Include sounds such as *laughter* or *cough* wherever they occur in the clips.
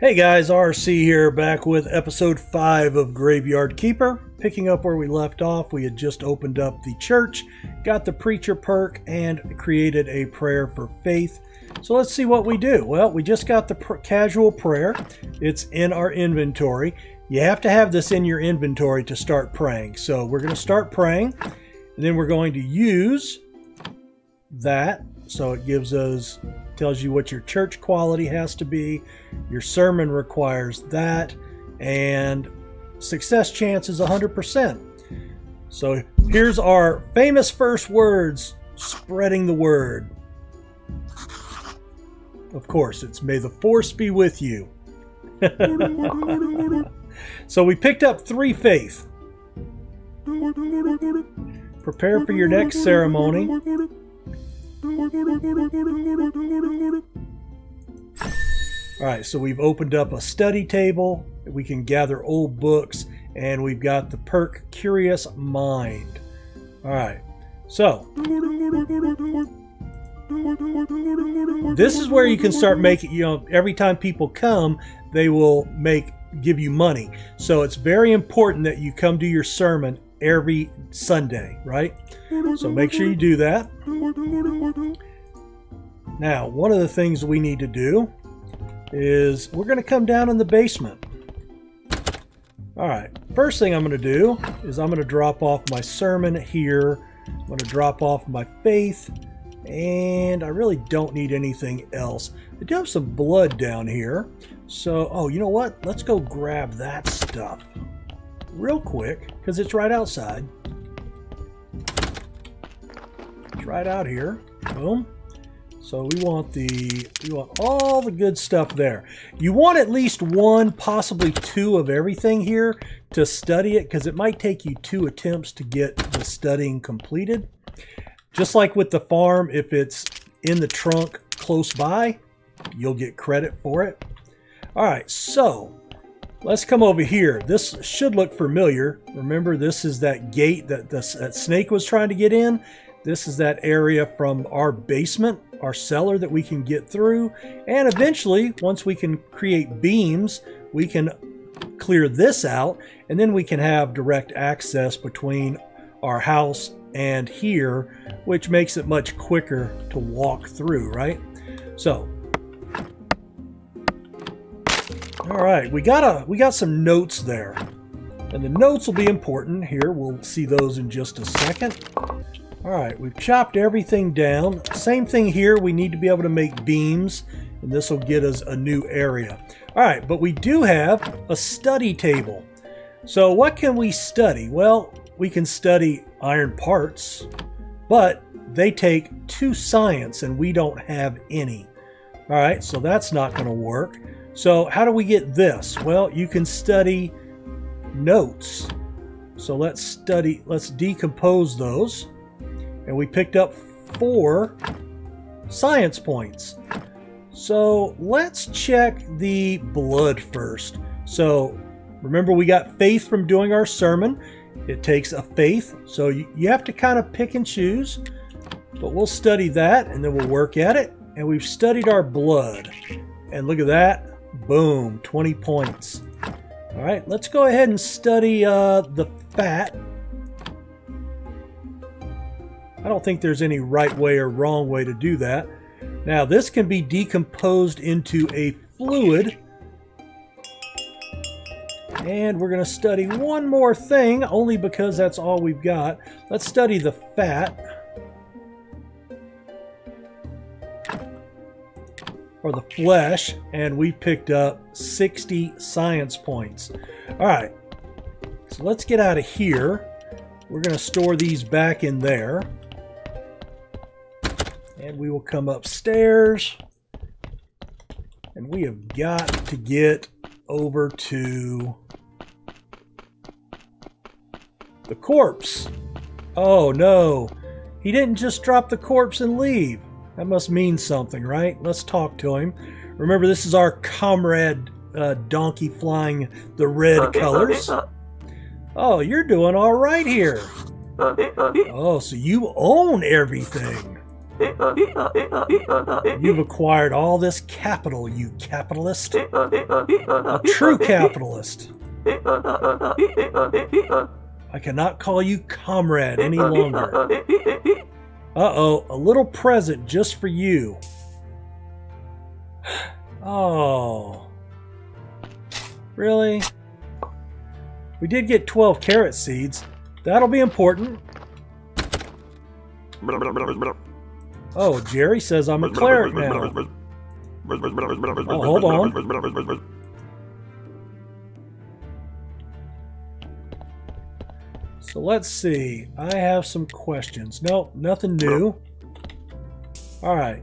Hey guys, RC here, back with episode 5 of Graveyard Keeper. Picking up where we left off, we had just opened up the church, got the preacher perk, and created a prayer for faith. So let's see what we do. Well, we just got the pr casual prayer. It's in our inventory. You have to have this in your inventory to start praying. So we're going to start praying, and then we're going to use that. So it gives us tells you what your church quality has to be. Your sermon requires that, and success chance is 100%. So here's our famous first words spreading the word. Of course, it's may the force be with you. *laughs* so we picked up three faith. Prepare for your next ceremony. All right, so we've opened up a study table. We can gather old books, and we've got the perk Curious Mind. All right, so this is where you can start making, you know, every time people come, they will make give you money. So it's very important that you come to your sermon every Sunday, right? So make sure you do that. Now, one of the things we need to do is we're going to come down in the basement. All right, first thing I'm going to do is I'm going to drop off my sermon here. I'm going to drop off my faith, and I really don't need anything else. I do have some blood down here. So, oh, you know what? Let's go grab that stuff real quick because it's right outside. It's right out here. Boom. So we want the we want all the good stuff there. You want at least one, possibly two of everything here to study it because it might take you two attempts to get the studying completed. Just like with the farm, if it's in the trunk close by, you'll get credit for it. All right, so Let's come over here. This should look familiar. Remember, this is that gate that the, that snake was trying to get in. This is that area from our basement, our cellar that we can get through. And eventually, once we can create beams, we can clear this out, and then we can have direct access between our house and here, which makes it much quicker to walk through, right? So All right, we got a we got some notes there. And the notes will be important here. We'll see those in just a second. All right, we've chopped everything down. Same thing here. We need to be able to make beams, and this will get us a new area. All right, but we do have a study table. So what can we study? Well, we can study iron parts, but they take two science, and we don't have any. All right, so that's not going to work. So how do we get this? Well, you can study notes. So let's study, let's decompose those. And we picked up four science points. So let's check the blood first. So remember we got faith from doing our sermon. It takes a faith. So you, you have to kind of pick and choose. But we'll study that and then we'll work at it. And we've studied our blood. And look at that. Boom, 20 points. All right, let's go ahead and study uh, the fat. I don't think there's any right way or wrong way to do that. Now, this can be decomposed into a fluid. And we're going to study one more thing, only because that's all we've got. Let's study the fat. Or the flesh, and we picked up 60 science points. All right, so let's get out of here. We're going to store these back in there. And we will come upstairs. And we have got to get over to the corpse. Oh no, he didn't just drop the corpse and leave. That must mean something, right? Let's talk to him. Remember, this is our comrade uh, donkey flying the red colors. Oh, you're doing all right here. Oh, so you own everything. You've acquired all this capital, you capitalist. A true capitalist. I cannot call you comrade any longer. Uh-oh, a little present just for you. *sighs* Oh. Really? We did get 12 carrot seeds. That'll be important. Oh, Gerry says I'm a cleric now. Oh, hold on. So let's see. I have some questions. No, nothing new. All right.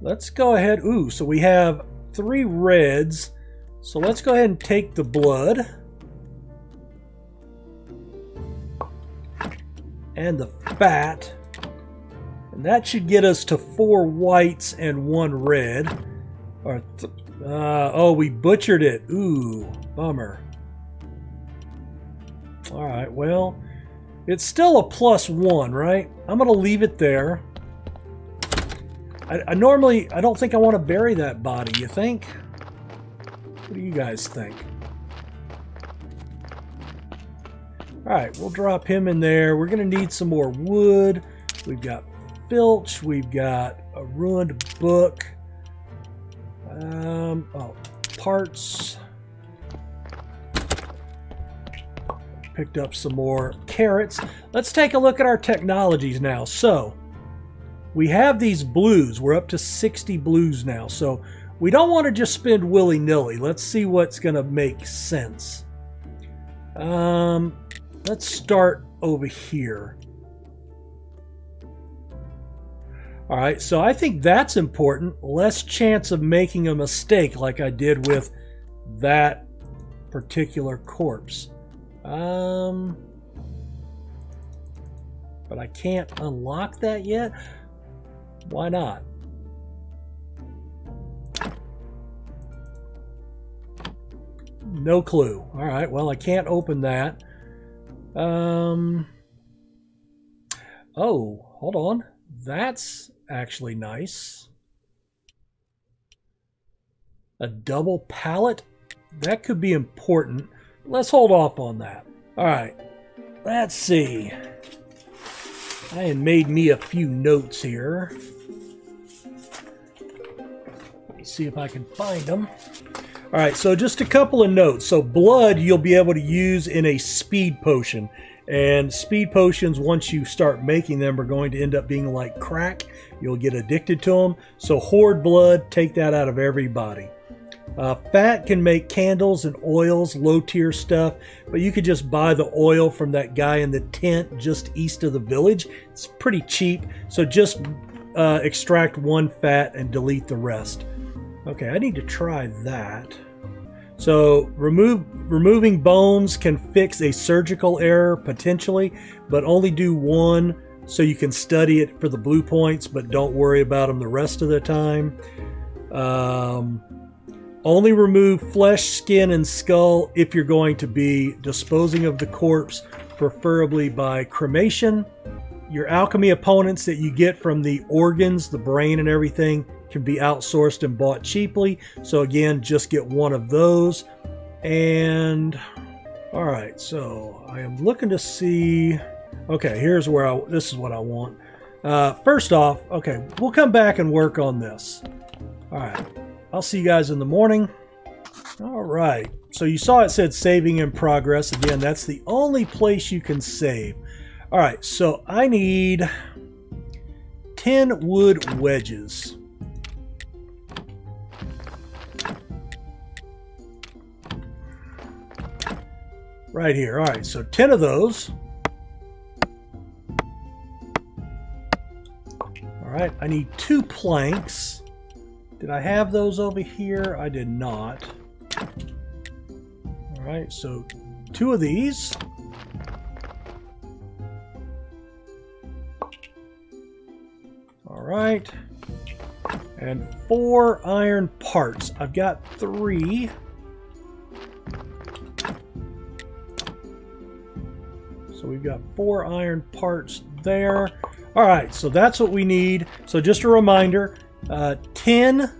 Let's go ahead. Ooh, so we have three reds. So let's go ahead and take the blood. And the fat. And that should get us to four whites and one red. Or uh, oh, we butchered it. Ooh, bummer. All right, well, it's still a plus one, right? I'm going to leave it there. I, I normally, I don't think I want to bury that body, you think? What do you guys think? Alright, we'll drop him in there. We're going to need some more wood. We've got filch. We've got a ruined book. Um, oh, parts. Picked up some more carrots. Let's take a look at our technologies now. So, we have these blues. We're up to 60 blues now. So, we don't want to just spend willy-nilly. Let's see what's going to make sense. Um, let's start over here. All right, so I think that's important. Less chance of making a mistake like I did with that particular corpse. Um, but I can't unlock that yet. Why not? No clue. All right, well, I can't open that. Um, oh, hold on. That's actually nice. A double pallet? That could be important let's hold off on that. All right, let's see. I had made me a few notes here. Let me see if I can find them. All right, so just a couple of notes. So blood you'll be able to use in a speed potion. And speed potions, once you start making them, are going to end up being like crack. You'll get addicted to them. So hoard blood, take that out of everybody. Uh, fat can make candles and oils, low tier stuff, but you could just buy the oil from that guy in the tent just east of the village. It's pretty cheap, so just uh, extract one fat and delete the rest. Okay, I need to try that. So remove removing bones can fix a surgical error potentially, but only do one so you can study it for the blue points, but don't worry about them the rest of the time. Um, only remove flesh, skin, and skull if you're going to be disposing of the corpse, preferably by cremation. Your alchemy components that you get from the organs, the brain, and everything can be outsourced and bought cheaply. So, again, just get one of those. And, all right, so I am looking to see. Okay, here's where I. This is what I want. Uh, first off, okay, we'll come back and work on this. All right. I'll see you guys in the morning. All right. So you saw it said saving in progress. Again, that's the only place you can save. All right. So I need 10 wood wedges. Right here. All right. So 10 of those. All right. I need two planks. Did I have those over here? I did not. All right, so two of these. All right. And four iron parts. I've got three. So we've got four iron parts there. All right, so that's what we need. So just a reminder, uh, 10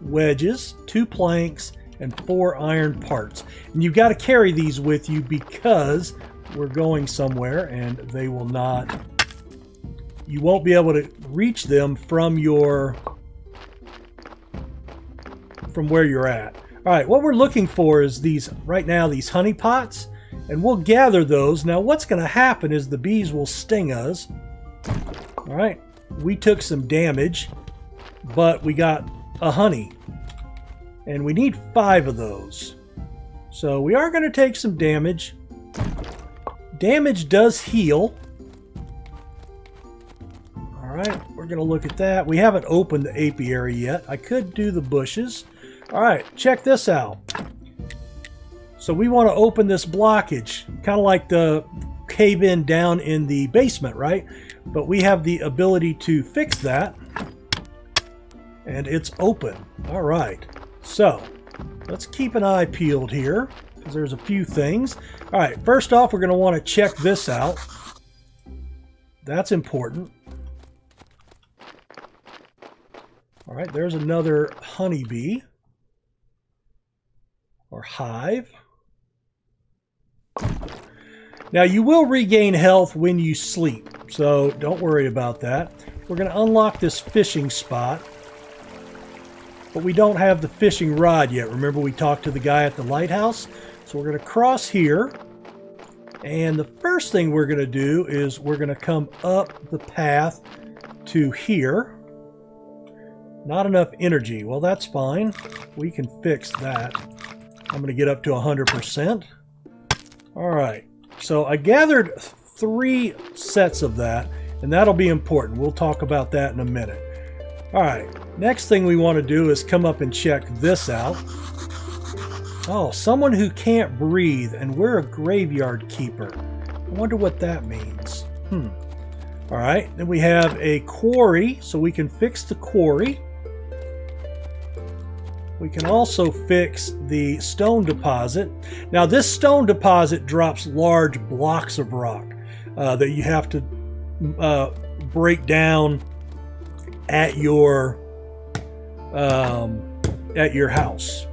wedges, two planks, and four iron parts. And you've got to carry these with you because we're going somewhere and they will not, you won't be able to reach them from your, from where you're at. All right, what we're looking for is these, right now, these honey pots, and we'll gather those. Now, what's going to happen is the bees will sting us. All right, we took some damage, but we got a honey and we need five of those. So we are going to take some damage. Damage does heal. Alright, we're going to look at that. We haven't opened the apiary yet. I could do the bushes. Alright, check this out. So we want to open this blockage, kind of like the cave-in down in the basement, right? But we have the ability to fix that. And it's open. All right. So, let's keep an eye peeled here, because there's a few things. All right, first off, we're going to want to check this out. That's important. All right, there's another honeybee or hive. Now, you will regain health when you sleep, so don't worry about that. We're going to unlock this fishing spot. But we don't have the fishing rod yet. Remember we talked to the guy at the lighthouse? So we're going to cross here. And the first thing we're going to do is we're going to come up the path to here. Not enough energy. Well, that's fine. We can fix that. I'm going to get up to 100%. All right. So I gathered three sets of that, and that'll be important. We'll talk about that in a minute. All right, next thing we want to do is come up and check this out. Oh, someone who can't breathe, and we're a graveyard keeper. I wonder what that means. Hmm. All right, then we have a quarry, so we can fix the quarry. We can also fix the stone deposit. Now, this stone deposit drops large blocks of rock uh, that you have to uh, break down at your um, at your house.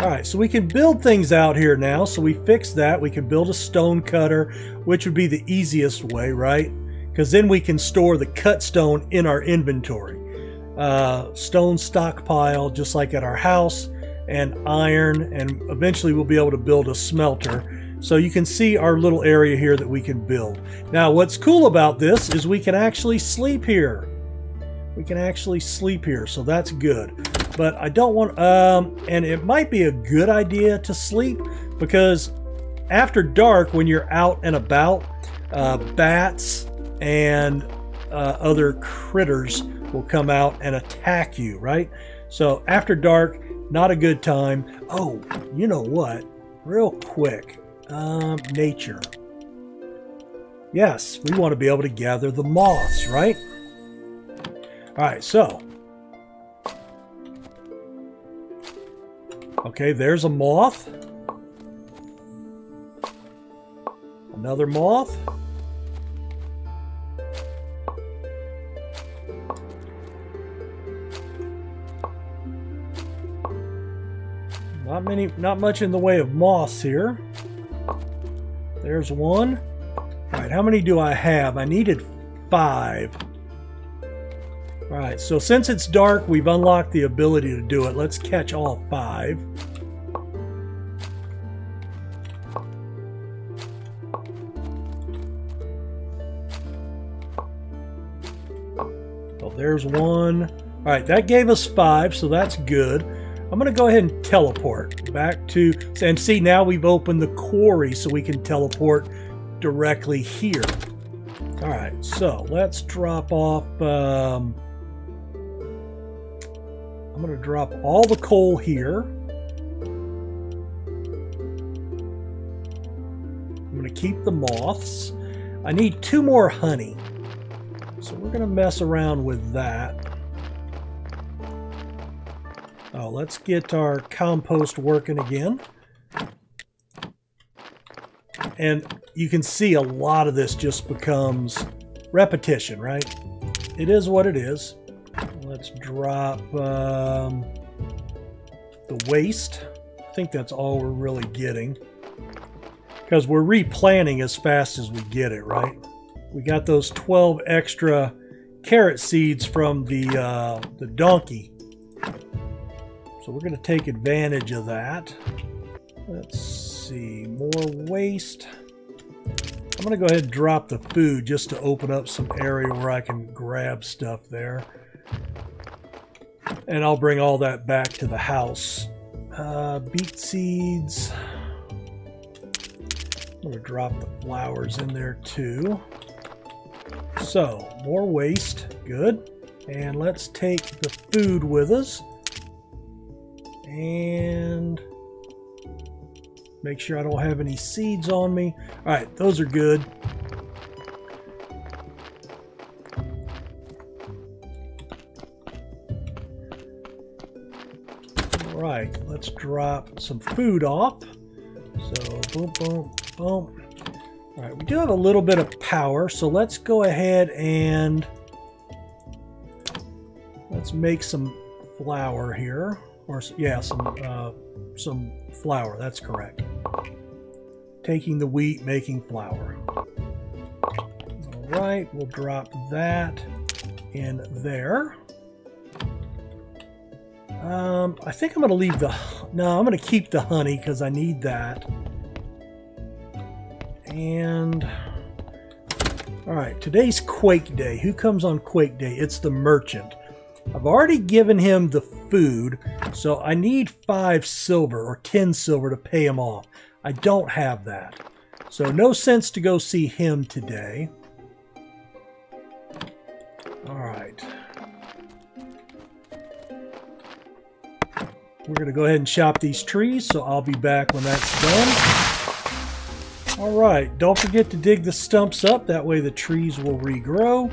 All right, so we can build things out here now. So we fixed that. We can build a stone cutter, which would be the easiest way, right? Because then we can store the cut stone in our inventory. Uh, stone stockpile, just like at our house, and iron, and eventually we'll be able to build a smelter so you can see our little area here that we can build. Now what's cool about this is we can actually sleep here. We can actually sleep here, so that's good. But I don't want, um, and it might be a good idea to sleep because after dark when you're out and about, uh, bats and uh, other critters will come out and attack you, right? So after dark, not a good time. Oh, you know what? Real quick, um, nature. Yes, we want to be able to gather the moths, right? Alright, so. Okay, there's a moth. Another moth. Not many, not much in the way of moths here. There's one. All right, how many do I have? I needed five. All right, so since it's dark, we've unlocked the ability to do it. Let's catch all five. Oh, there's one. All right, that gave us five, so that's good. I'm going to go ahead and teleport back to, and see now we've opened the quarry so we can teleport directly here. All right, so let's drop off, um, I'm going to drop all the coal here. I'm going to keep the moths. I need two more honey. So we're going to mess around with that. Oh, let's get our compost working again. And you can see a lot of this just becomes repetition, right? It is what it is. Let's drop um, the waste. I think that's all we're really getting. Because we're replanting as fast as we get it, right? We got those 12 extra carrot seeds from the, uh, the donkey. We're going to take advantage of that. Let's see, more waste. I'm going to go ahead and drop the food just to open up some area where I can grab stuff there. And I'll bring all that back to the house. Uh, beet seeds. I'm going to drop the flowers in there too. So, more waste. Good. And let's take the food with us. And Make sure I don't have any seeds on me. All right, those are good. All right, let's drop some food off. So boom, boom, boom. All right, we do have a little bit of power, so let's go ahead and let's make some flour here. Or, yeah, some, uh, some flour, that's correct taking the wheat, making flour. All right, we'll drop that in there. Um, I think I'm going to leave the... No, I'm going to keep the honey because I need that. And... Alright, today's Quake Day. Who comes on Quake Day? It's the merchant. I've already given him the food, so I need 5 silver or 10 silver to pay him off. I don't have that. So no sense to go see him today. All right. We're going to go ahead and chop these trees, so I'll be back when that's done. All right, don't forget to dig the stumps up. That way the trees will regrow.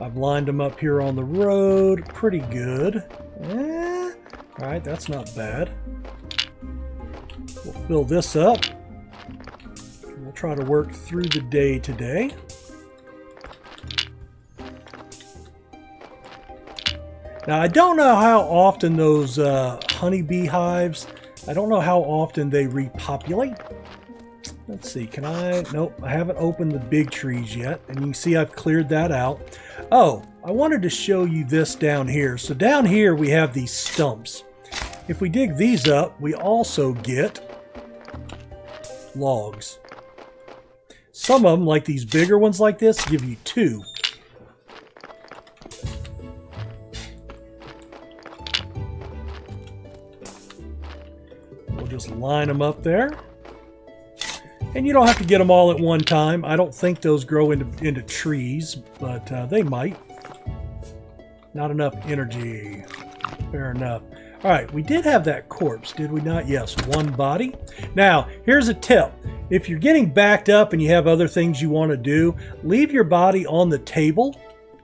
I've lined them up here on the road. Pretty good. Eh, all right, that's not bad. We'll fill this up. We'll try to work through the day today. Now, I don't know how often those uh, honeybee hives, I don't know how often they repopulate. Let's see, can I? Nope, I haven't opened the big trees yet. And you can see I've cleared that out. Oh, I wanted to show you this down here. So down here we have these stumps. If we dig these up, we also get logs. Some of them, like these bigger ones like this, give you two. We'll just line them up there. And you don't have to get them all at one time. I don't think those grow into, into trees, but uh, they might. Not enough energy. Fair enough. All right, we did have that corpse, did we not? Yes, one body. Now, here's a tip. If you're getting backed up and you have other things you want to do, leave your body on the table.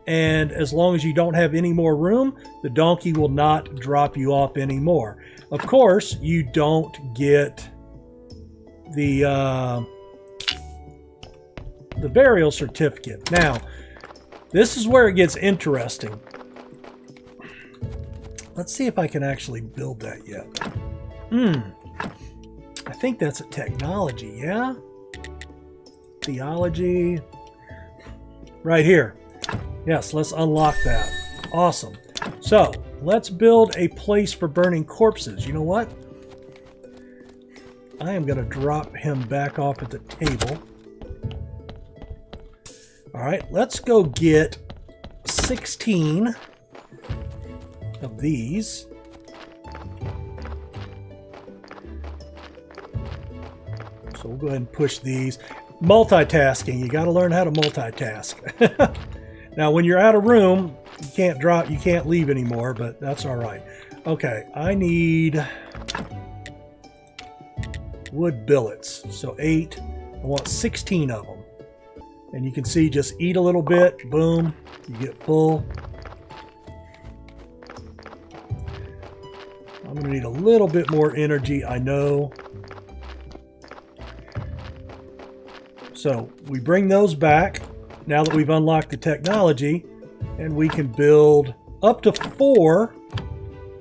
And as long as you don't have any more room, the donkey will not drop you off anymore. Of course, you don't get the uh, the burial certificate. Now, this is where it gets interesting. Let's see if I can actually build that yet. Hmm. I think that's a technology, yeah? Theology. Right here. Yes, let's unlock that. Awesome. So, let's build a place for burning corpses. You know what? I am going to drop him back off at the table. All right, let's go get 16 of these. So we'll go ahead and push these. Multitasking, you got to learn how to multitask. *laughs* now, when you're out of room, you can't drop, you can't leave anymore, but that's all right. Okay, I need wood billets. So eight, I want 16 of them. And you can see just eat a little bit, boom, you get full. I'm to need a little bit more energy, I know. So we bring those back now that we've unlocked the technology and we can build up to four.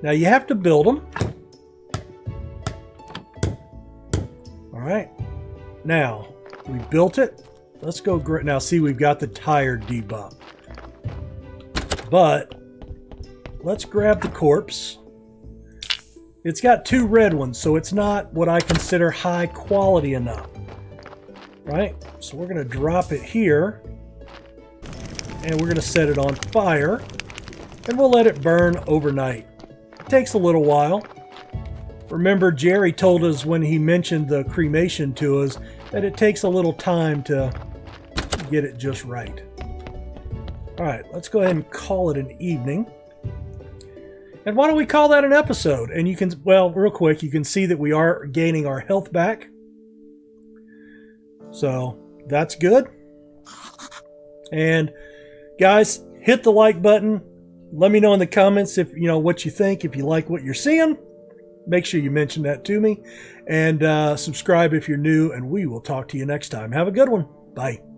Now you have to build them. All right. Now we built it. Let's go. Now see, we've got the tire debuff. But let's grab the corpse. It's got two red ones, so it's not what I consider high quality enough. Right? So we're going to drop it here. And we're going to set it on fire. And we'll let it burn overnight. It takes a little while. Remember, Gerry told us when he mentioned the cremation to us that it takes a little time to get it just right. All right, let's go ahead and call it an evening. And why don't we call that an episode? And you can, well, real quick, you can see that we are gaining our health back. So that's good. And guys, hit the like button. Let me know in the comments if you know what you think, if you like what you're seeing. Make sure you mention that to me. And uh, subscribe if you're new, and we will talk to you next time. Have a good one. Bye.